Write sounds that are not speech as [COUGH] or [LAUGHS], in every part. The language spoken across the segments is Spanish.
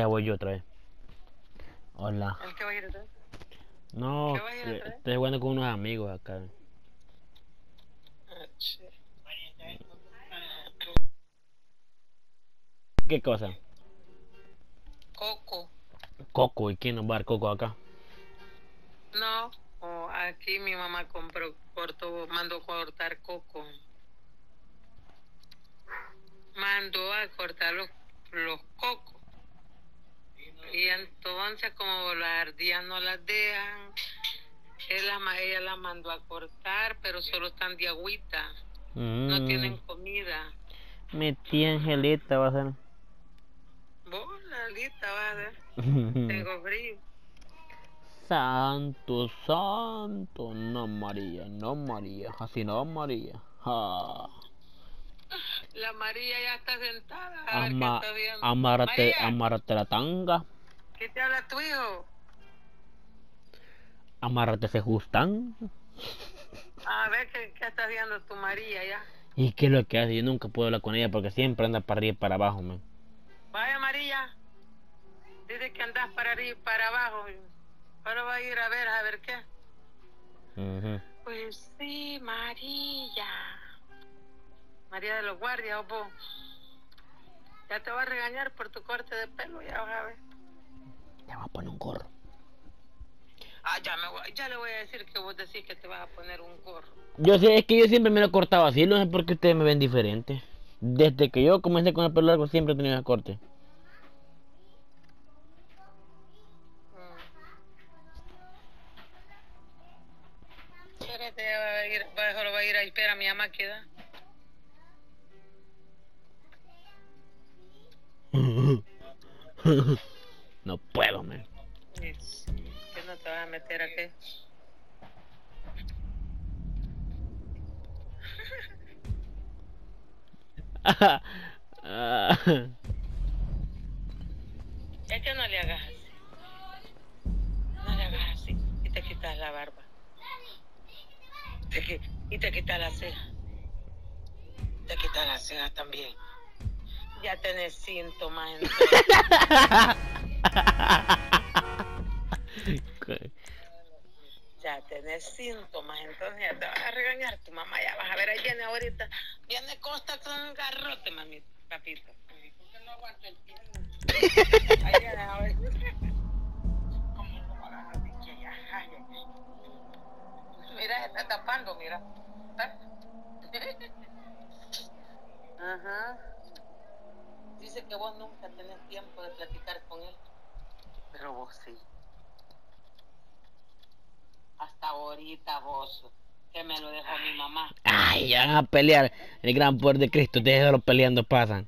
Ya voy yo otra vez. Hola. ¿El que va a ir atrás? No, ¿Qué vas a ir a que traer? estoy jugando con unos amigos acá. Ah. ¿Qué cosa? Coco. Coco. ¿Y quién nos va a dar coco acá? No, aquí mi mamá compró, cortó, mandó cortar coco. Mandó a cortar los, los cocos. Y entonces como las ardillas no las dejan, él ella las mandó a cortar, pero solo están de agüita. No Mm, tienen comida. Mi tía Angelita va a ser. Vos, Lalita, va a ver. [LAUGHS] Tengo frío. Santo, santo, no María, no María, así no María. Ah. La María ya está sentada. A ver qué Ama, está viendo. amárrate, María, amárrate la tanga, ¿Qué te habla tu hijo? amárrate ese justán. A ver qué, qué está haciendo tu María ya. ¿Y qué es lo que hace? Yo nunca puedo hablar con ella porque siempre anda para arriba y para abajo, man. Vaya María. Dice que andas para arriba y para abajo. Ahora va a ir a ver, a ver qué. Ujú. Pues sí, María. María de los guardias, ¿o vos? Ya te va a regañar por tu corte de pelo, ya vas a ver. Le voy a poner un gorro. Ah, ya, me voy- ya le voy a decir que vos decís que te vas a poner un gorro. Yo sé, es que yo siempre me lo cortaba así, no sé por qué ustedes me ven diferente. Desde que yo comencé con el pelo largo siempre he tenido ese corte. Mm. Espérate, va a ir, va, solo va a ir a esperar a mi mamá queda. [LAUGHS] no puedo, man. Que no te vas a meter a qué. [LAUGHS] Es que no le hagas así. No le hagas así. Y te quitas la barba. Te y te quitas la ceja. Te quitas la ceja también. Ya tenés síntomas. entonces. [LAUGHS] Ya tenés síntomas, entonces ya te vas a regañar tu mamá, ya vas a ver, ahí viene ahorita, viene Costa con un garrote, mami, papito. Porque no aguanto el ay, ay. Mira, se está tapando, mira. Ajá. Dice que vos nunca tenés tiempo de platicar con él. Pero vos sí. Hasta ahorita vos, que me lo dejó mi mamá. Ay, ya van a pelear. El gran poder de Cristo, déjenlo peleando, pasan.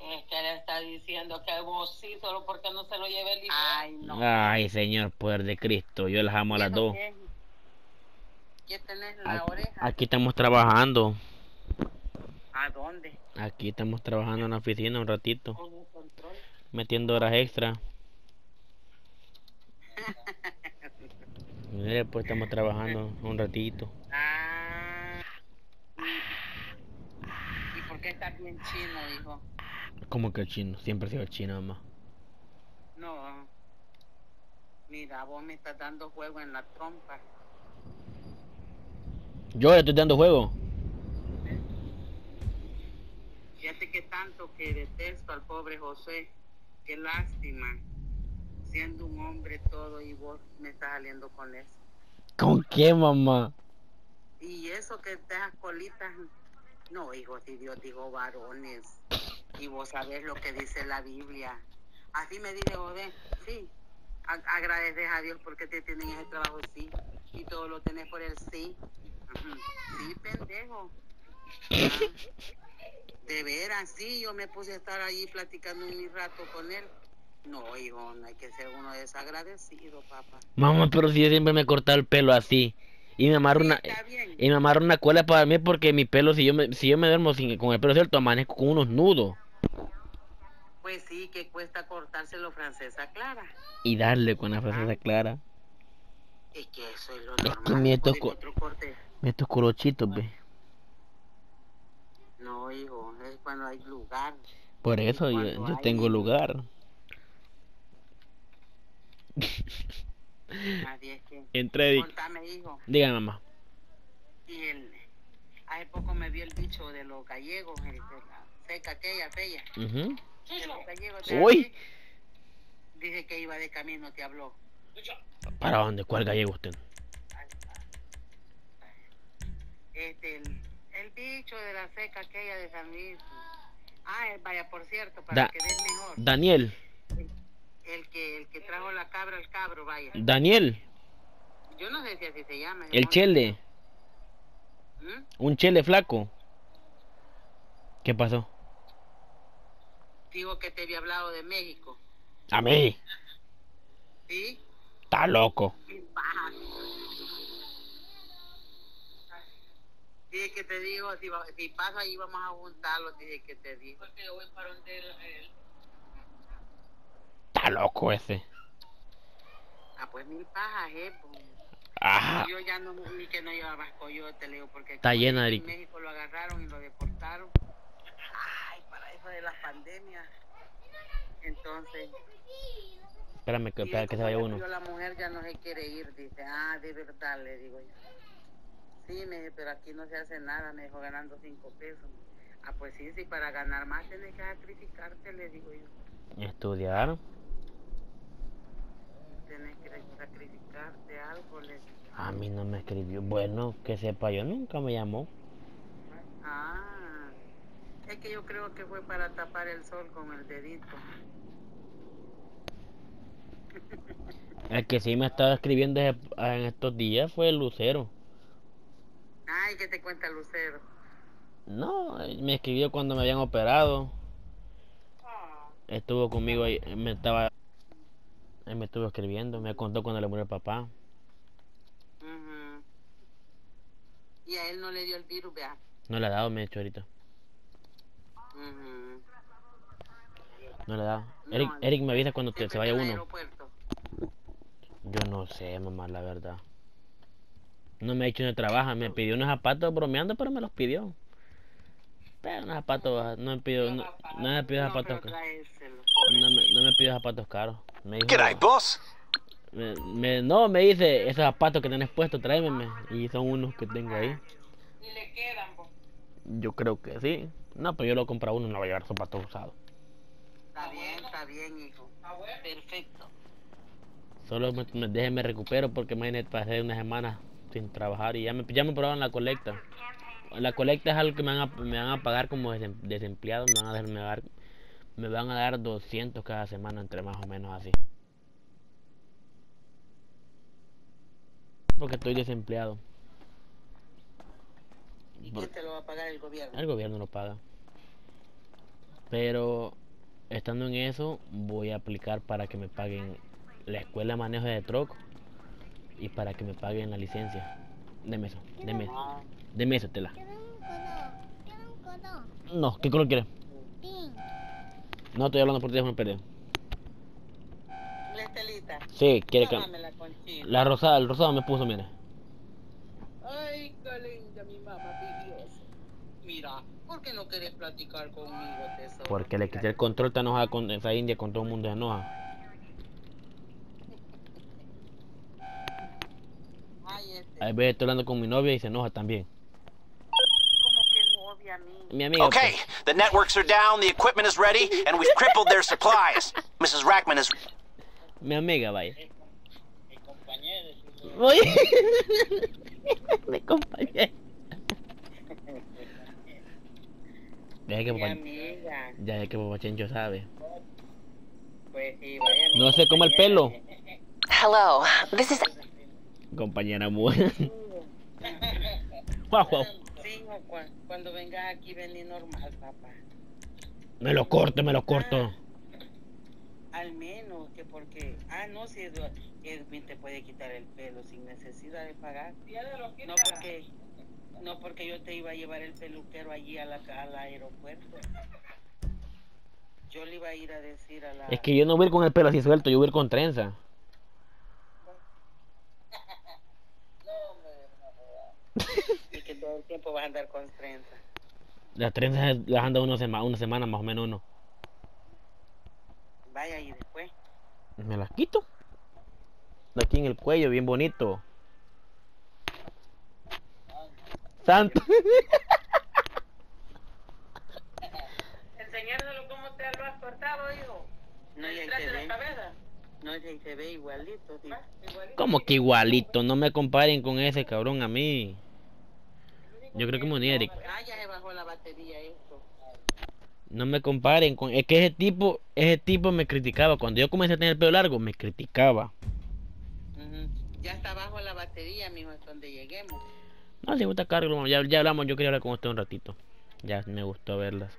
Es que le está diciendo que vos sí, solo porque no se lo lleve el hijo. Ay, no. Ay, Señor, poder de Cristo, yo las amo a las dos. ¿Qué tenés en la Aquí, oreja? aquí estamos trabajando. ¿A dónde? Aquí estamos trabajando en la oficina un ratito, metiendo horas extra. Mire, pues estamos trabajando un ratito. Ah. ¿Y por qué estás bien chino, hijo? Como que el chino, siempre he sido el chino, mamá. No. Mira, vos me estás dando juego en la trompa. Yo le estoy dando juego. Fíjate que tanto que detesto al pobre José. Qué lástima. Siendo un hombre todo y vos me estás saliendo con eso. ¿Con qué, mamá? Y eso que te das colitas. No, hijo, si Dios dijo varones. Y vos sabés lo que dice la Biblia. Así me dice José. Sí. A- agradeces a Dios porque te tienen ese trabajo, sí. Y todo lo tenés por el sí. Sí, pendejo. Ah. De veras, sí, yo me puse a estar ahí platicando un rato con él. No, hijo, no hay que ser uno desagradecido, papá. Mamá, pero si yo siempre me he cortado el pelo así. Y me amarro una, y me amarro una cola para mí porque mi pelo, si yo me, si yo me duermo sin, con el pelo suelto, amanezco con unos nudos. Pues sí, que cuesta cortárselo francesa clara. Y darle con la frase clara. Es que eso es lo que normal. el tocó- otro corte. Estos colochitos, ve. No, hijo, es cuando hay lugar. Por eso yo, yo hay- tengo lugar. Es que. Entre Eric. Contame, hijo. Diga mamá. Y el. Hace poco me vio el bicho de los gallegos, el de la seca aquella, fea. Ujú. De los gallegos. Uy. Dice que iba de camino, te habló. ¿Para dónde? ¿Cuál gallego usted? Este, el, el bicho de la seca aquella de San Luis. Ah, vaya, por cierto, para Da- que veas mejor. Daniel. El que, el que trajo la cabra al cabro, vaya. Daniel. Yo no sé si así se llama. El chele. ¿Mm? Un chele flaco. ¿Qué pasó? Digo que te había hablado de México. A mí. ¿Sí? Está loco. Dije que te digo, si, va- si pasa ahí vamos a juntarlo, dije que te digo. Porque yo voy para donde él. Está loco ese. Ah, pues mil pajas, eh. pues. Ajá. Yo ya no ni que no llevaba coyote, le digo, porque Está llena de en. México lo agarraron y lo deportaron. Ay, para eso de la pandemia. Entonces, Espérame que, y espera que se vaya ya uno. la mujer ya no se quiere ir, dice, ah, de verdad, le digo yo. Sí, me dice, pero aquí no se hace nada, me dijo, ganando cinco pesos. Ah, pues sí, sí, para ganar más tienes que sacrificarte, le digo yo. Estudiar. Tienes que sacrificarte algo, le. A mí no me escribió. Bueno, que sepa yo, nunca me llamó. Ah, es que yo creo que fue para tapar el sol con el dedito. El que sí me estaba escribiendo en estos días fue el Lucero. Ay, ¿qué te cuenta Lucero? No, me escribió cuando me habían operado. Estuvo conmigo ahí, me estaba... Él me estuvo escribiendo, me contó cuando le murió el papá. Ujú. Y a él no le dio el virus, vea. No le ha dado, me ha dicho ahorita. Ujú. No le ha dado. No, Eric, Eric me avisa cuando te- se vaya uno. Yo no sé, mamá, la verdad. No me ha dicho dónde trabaja. Me pidió unos zapatos bromeando, pero me los pidió. Pero unos zapatos, no me pidió, no, no me pidió No, zapatos, pero ca- tráeselos. no me, no me pidió zapatos caros. Me dijo, G'day, boss. me, me- no, me dice, esos zapatos que tenés puestos, tráememe. Y son unos que tengo ahí. Y le quedan, po. Yo creo que sí. No, pero yo lo compro uno, no voy a llevar zapatos usados. Está bien, está bien, hijo. Perfecto. Solo me, me, déjeme recupero porque imagínate pasé una semana sin trabajar y ya me, ya me probaron la colecta. La colecta es algo que me van a, me van a pagar como desem- desempleado, me van a dar, me, dar- me van a dar 200 cada semana entre más o menos así. Porque estoy desempleado. ¿Y quién te lo va a pagar el gobierno? el gobierno lo paga. Pero estando en eso, voy a aplicar para que me paguen la escuela de manejo de truck y para que me paguen la licencia. Deme eso, deme, Ah, deme eso, tela. Quiero un color. Quiero un color. No, ¿qué color quieres? No estoy hablando por teléfono, perdón. La estelita. Sí, quiere que. La rosada, el rosado me puso, mire. Ay, qué linda mi mamá pidió eso. Mira, ¿por qué no querés platicar conmigo, tesoro? Porque le quité el control, está enojada con esa india, con todo el mundo se enoja. Ay, este, A veces estoy hablando con mi novia y se enoja también. Okay, pues, the networks are down, the equipment is ready, and we've crippled their supplies. [LAUGHS] Mrs. Rackman is mi amiga, vaya. Mi compañero. Oye. mi compañera. Ya [LAUGHS] es que Mi papá, amiga. ya es que papá Chencho sabe. Pues sí, vaya. mi No se come el pelo. Hello, this is Compañera buena. [LAUGHS] Guau, guau. Cuando vengas aquí vení normal, papá. Me lo corto, me lo corto. Al menos que porque... Ah, no, si Edwin te puede quitar el pelo sin necesidad de pagar. No porque... No porque yo te iba a llevar el peluquero allí a la, al aeropuerto. Yo le iba a ir a decir a la... Es que yo no voy a ir con el pelo así suelto, yo voy a ir con trenza. Que todo el tiempo vas a andar con trenza. Las trenzas las anda una, sema- una semana más o menos uno. Vaya y después. Me las quito. aquí en el cuello, bien bonito. Santo. [LAUGHS] Enseñárselo cómo te lo has cortado, hijo. No, y ahí se de la ve. No, y ahí se ve igualito. sí. Igualito. Como que igualito, no me comparen con ese cabrón a mí. Yo creo que Munieric. Ah, ya se bajó la batería esto. No me comparen con. Es que ese tipo, ese tipo me criticaba. Cuando yo comencé a tener el pelo largo, me criticaba. Ya está bajo la batería, mijo, hasta donde lleguemos. No, si gusta cargo, ya, ya hablamos, yo quería hablar con usted un ratito. Ya me gustó verlas.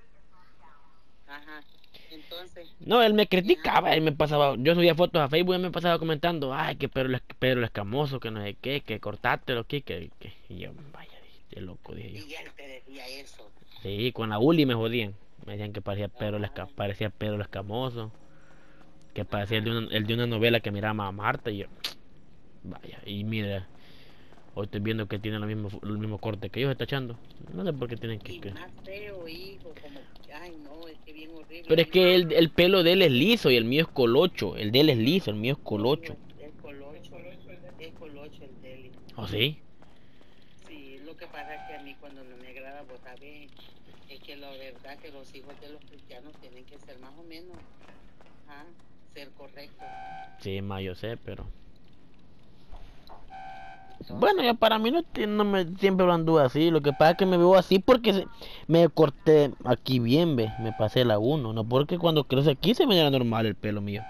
Ajá. Entonces, No, él me criticaba, él me pasaba, yo subía fotos a Facebook y él me pasaba comentando, ay, que Pedro, Pedro escamoso, que no sé qué, que cortátelo aquí, que, que, y yo, vaya, qué loco, dije yo. y ya él te decía eso. Sí, con la Uli me jodían, me decían que parecía Pedro el, esca- parecía Pedro el escamoso, que parecía el de, una, el de una novela que miraba a Marta, y yo, [TSK] vaya, y mira, hoy estoy viendo que tiene lo mismo, el mismo corte que yo, se está echando, no sé por qué tienen que... Y más feo, hijo, como, ay, no, es que bien horrible. Pero es que el, el pelo de él es liso y el mío es colocho, el de él es liso, el mío es colocho. Es colocho, es colocho el deli. ¿Oh sí? Sí, lo que pasa es que a mí cuando vos sabés, es que la verdad que los hijos de los cristianos tienen que ser más o menos, ajá, ser correctos. Sí, más yo sé, pero... Bueno, ya para mí no, no me siempre lo anduve así. Lo que pasa es que me veo así porque me corté aquí bien, ve. Me pasé la 1. No porque cuando crece aquí se me era normal el pelo mío.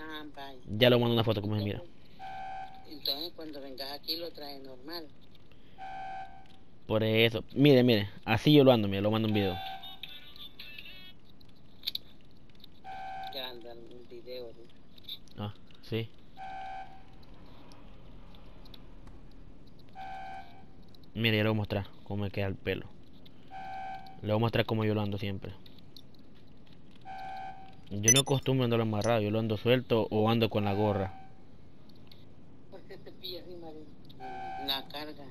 Ah, vaya. Ya lo mando una foto como se mira. Entonces cuando vengas aquí lo traes normal. Por eso. Mire, mire. Así yo lo ando, mire. Lo mando un video. Ya andan un video. ¿no? Ah, sí. Mire, ya le voy a mostrar cómo me queda el pelo. Le voy a mostrar cómo yo lo ando siempre. Yo no acostumbro andarlo amarrado, yo lo ando suelto o ando con la gorra. ¿Por qué te pillas? La carga.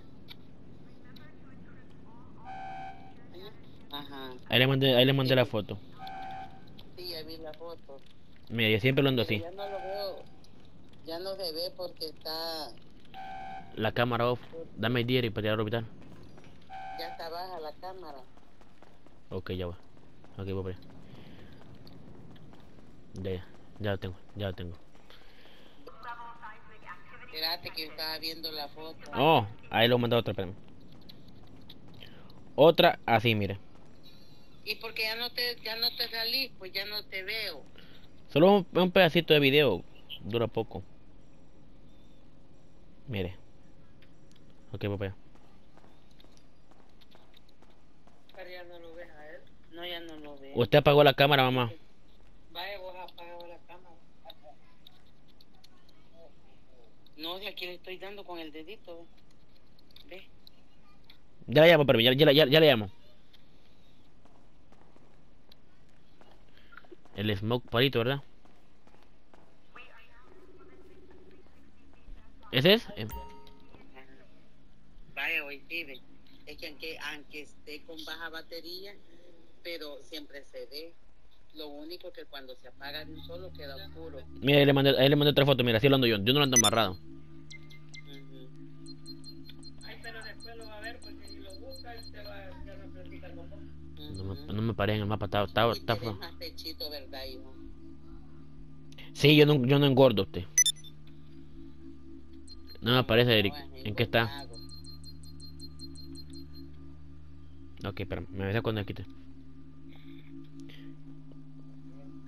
Ajá. Ahí le mandé, ahí le mandé la foto. Sí, ya vi la foto. Mira, yo siempre lo ando así. Ya no lo veo. Ya no se ve porque está. La cámara off. Dame el diario para tirar al orbital. Ya está baja la cámara. Ok, ya va. Ok, voy para allá. Ya, ya, ya lo tengo, ya lo tengo. Espérate que estaba viendo la foto. Oh, ahí lo mandé otra, espérame. Otra así, mire. Y porque ya no te ya no te salís, pues ya no te veo. Solo un, un pedacito de video. Dura poco. Mire. Ok, allá. Pero ya no lo ves a él. No, ya no lo veo. Usted apagó la cámara, mamá. Vaya, vos apagado la cámara. No, de aquí le estoy dando con el dedito. ¿Ve? Ya la llamo, pero ya, ya, ya, ya le llamo. El smoke palito, ¿verdad? ¿Ese es? Eh, Vaya, ve. Es que aunque, aunque esté con baja batería, pero siempre se ve. Lo único que cuando se apaga de un solo queda oscuro. Mira, ahí le mandé, ahí le mandé otra foto. Mira, así lo ando yo. Yo no lo ando amarrado. No me, no me paré en el mapa. Pechito, ¿verdad, hijo? Sí, yo no, yo no engordo usted. No me aparece, Eric. No, es ¿En qué está? Ok, espera. Me avisa cuando quite.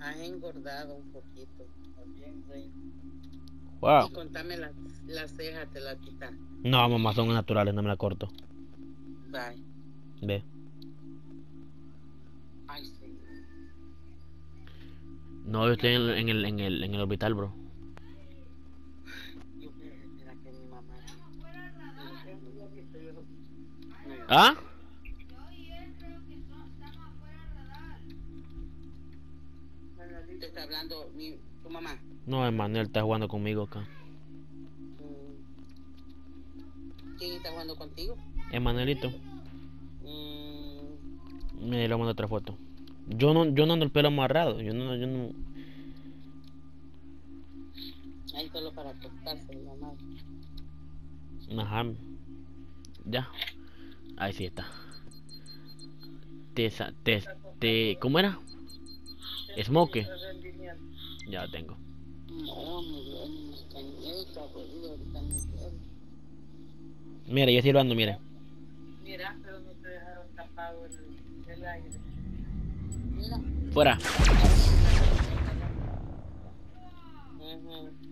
Has engordado un poquito. También, rey. Wow. Y contame las, las cejas, te las quitas. No, mamá, son naturales. No me la corto. Bye. Ve. No, yo estoy en, el- en el, en, el, en el orbital, bro. ¿Ah? Te está hablando mi, tu mamá. No, Emanuel está jugando conmigo acá. ¿Quién está jugando contigo? Emanuelito. Mm, Me le mando otra foto. Yo no, yo no ando el pelo amarrado. Yo no, yo no. Ahí solo para acostarse, mamá. Ajá. Ya. Ahí sí está. Te, te, te, ¿cómo era? Smoke. Ya lo tengo. Boludo, ahorita me duele. Mira. Mira, pero no te dejaron tapado el, el aire. Fuera. Uh.